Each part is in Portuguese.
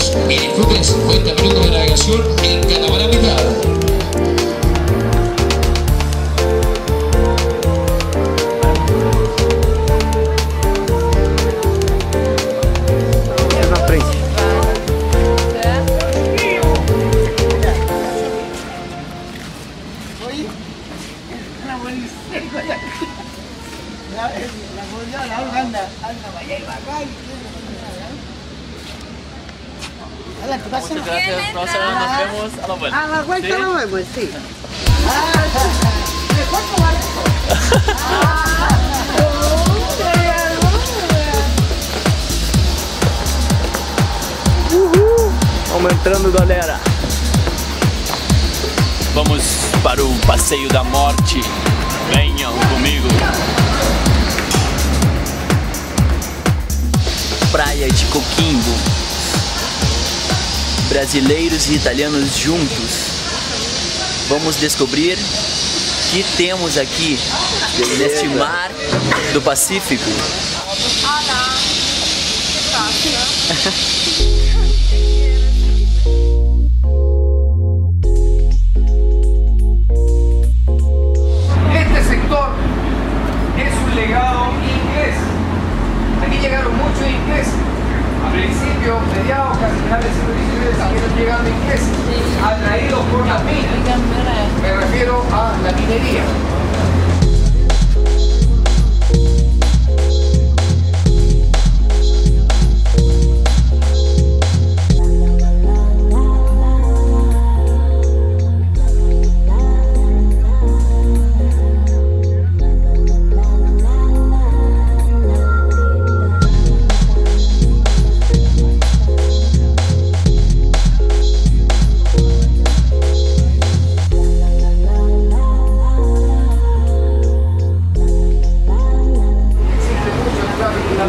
pasajeros y disfruten 50 minutos de navegación en Catamarán Mitad. La, la, la, la, la, la, Muchas gracias, Rosa. Nos vemos a la vuelta. A la vuelta ¿Sí? lo vemos, sí. Vamos entrando, galera. Vamos para o passeio da morte. Venham comigo. Praia de Coquimbo. Brasileiros e italianos juntos. Vamos descobrir o que temos aqui neste mar do Pacífico. XIX siguieron llegando ingleses, atraídos por las minas. Me refiero a la minería.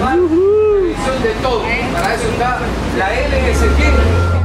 Naval, revisión de todo. Para eso está la LSG,